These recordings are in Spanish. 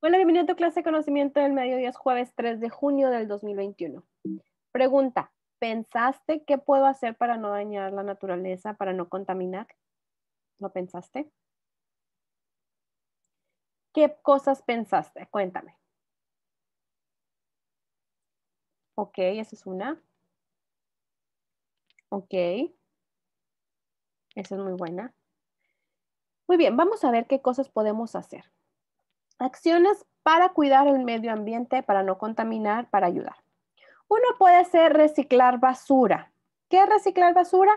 Hola, bienvenido a tu clase de conocimiento del mediodía, es jueves 3 de junio del 2021. Pregunta, ¿pensaste qué puedo hacer para no dañar la naturaleza, para no contaminar? ¿Lo pensaste? ¿Qué cosas pensaste? Cuéntame. Ok, esa es una. Ok. Esa es muy buena. Muy bien, vamos a ver qué cosas podemos hacer. Acciones para cuidar el medio ambiente, para no contaminar, para ayudar. Uno puede ser reciclar basura. ¿Qué es reciclar basura?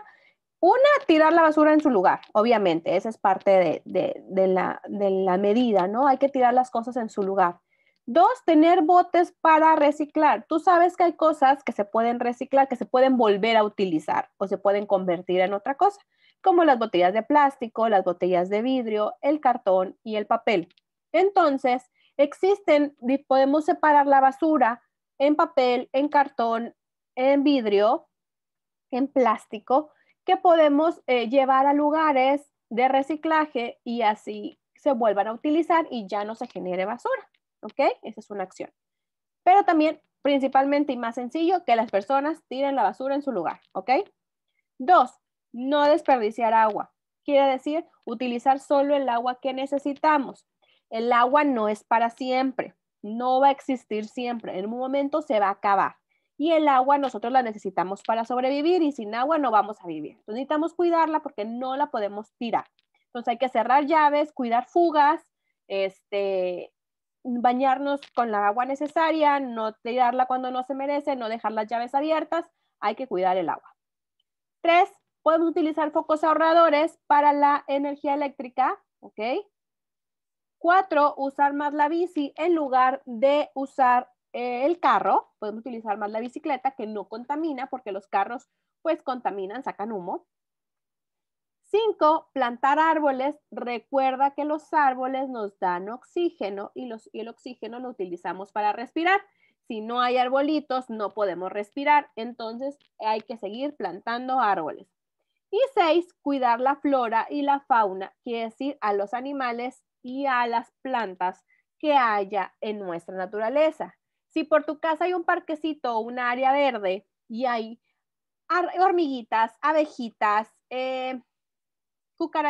Una, tirar la basura en su lugar, obviamente, esa es parte de, la, de la medida, ¿no? Hay que tirar las cosas en su lugar. Dos, tener botes para reciclar. Tú sabes que hay cosas que se pueden reciclar, que se pueden volver a utilizar o se pueden convertir en otra cosa, como las botellas de plástico, las botellas de vidrio, el cartón y el papel. Entonces, existen, podemos separar la basura en papel, en cartón, en vidrio, en plástico, que podemos eh, llevar a lugares de reciclaje y así se vuelvan a utilizar y ya no se genere basura. ¿Ok? Esa es una acción. Pero también, principalmente y más sencillo, que las personas tiren la basura en su lugar. ¿Ok? Dos, no desperdiciar agua. Quiere decir utilizar solo el agua que necesitamos. El agua no es para siempre, no va a existir siempre, en un momento se va a acabar. Y el agua nosotros la necesitamos para sobrevivir y sin agua no vamos a vivir. Entonces necesitamos cuidarla porque no la podemos tirar. Entonces hay que cerrar llaves, cuidar fugas, este, bañarnos con la agua necesaria, no tirarla cuando no se merece, no dejar las llaves abiertas, hay que cuidar el agua. Tres, podemos utilizar focos ahorradores para la energía eléctrica, ¿ok? Cuatro, usar más la bici en lugar de usar eh, el carro. Podemos utilizar más la bicicleta que no contamina porque los carros pues contaminan, sacan humo. Cinco, plantar árboles. Recuerda que los árboles nos dan oxígeno y, los, y el oxígeno lo utilizamos para respirar. Si no hay arbolitos, no podemos respirar. Entonces hay que seguir plantando árboles. Y seis, cuidar la flora y la fauna, quiere decir a los animales y a las plantas que haya en nuestra naturaleza. Si por tu casa hay un parquecito o una área verde y hay hormiguitas, abejitas, eh,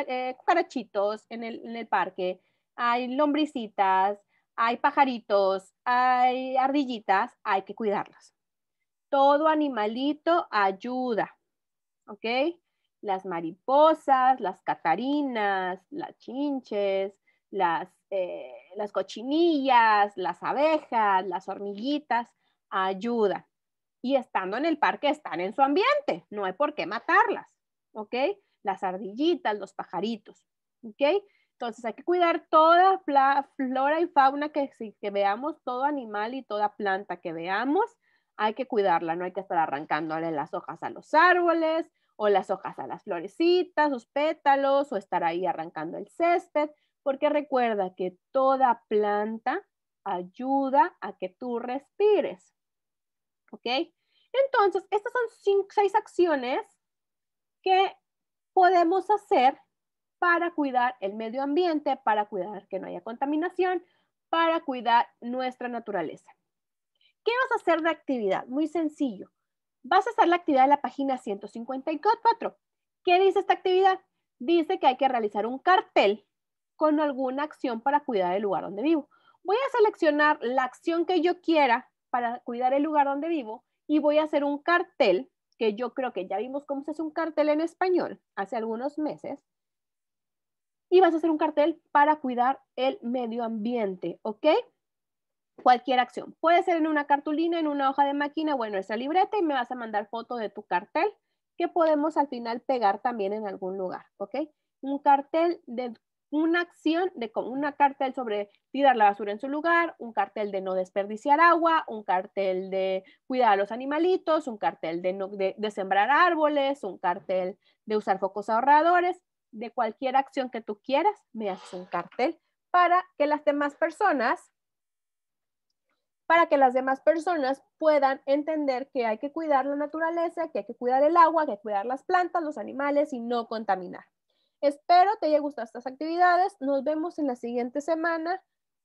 eh, cucarachitos en el, en el parque, hay lombricitas, hay pajaritos, hay ardillitas, hay que cuidarlos. Todo animalito ayuda, ¿ok? Las mariposas, las catarinas, las chinches, las, eh, las cochinillas, las abejas, las hormiguitas, ayudan. Y estando en el parque están en su ambiente, no hay por qué matarlas, ¿ok? Las ardillitas, los pajaritos, ¿ok? Entonces hay que cuidar toda flora y fauna que, que veamos, todo animal y toda planta que veamos, hay que cuidarla, no hay que estar arrancándole las hojas a los árboles o las hojas a las florecitas, los pétalos o estar ahí arrancando el césped porque recuerda que toda planta ayuda a que tú respires. ¿Ok? Entonces, estas son seis acciones que podemos hacer para cuidar el medio ambiente, para cuidar que no haya contaminación, para cuidar nuestra naturaleza. ¿Qué vas a hacer de actividad? Muy sencillo. Vas a hacer la actividad de la página 154. ¿Qué dice esta actividad? Dice que hay que realizar un cartel con alguna acción para cuidar el lugar donde vivo. Voy a seleccionar la acción que yo quiera para cuidar el lugar donde vivo y voy a hacer un cartel, que yo creo que ya vimos cómo se hace un cartel en español hace algunos meses. Y vas a hacer un cartel para cuidar el medio ambiente, ¿ok? Cualquier acción. Puede ser en una cartulina, en una hoja de máquina o en nuestra libreta y me vas a mandar foto de tu cartel que podemos al final pegar también en algún lugar, ¿ok? Un cartel de una acción de una cartel sobre tirar la basura en su lugar, un cartel de no desperdiciar agua, un cartel de cuidar a los animalitos, un cartel de, no, de, sembrar árboles, un cartel de usar focos ahorradores, de cualquier acción que tú quieras, me haces un cartel para que las demás personas para que las demás personas puedan entender que hay que cuidar la naturaleza, que hay que cuidar el agua, que hay que cuidar las plantas, los animales y no contaminar. Espero te haya gustado estas actividades. Nos vemos en la siguiente semana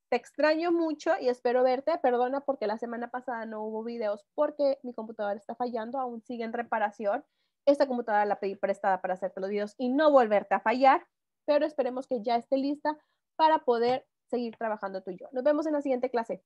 Te extraño mucho y espero verte. Perdona porque la semana pasada no hubo videos porque mi computadora está fallando, aún sigue en reparación. Esta computadora la pedí prestada para hacerte los videos y no volverte a fallar, pero esperemos que ya esté lista para poder seguir trabajando tú y yo. Nos vemos en la siguiente clase.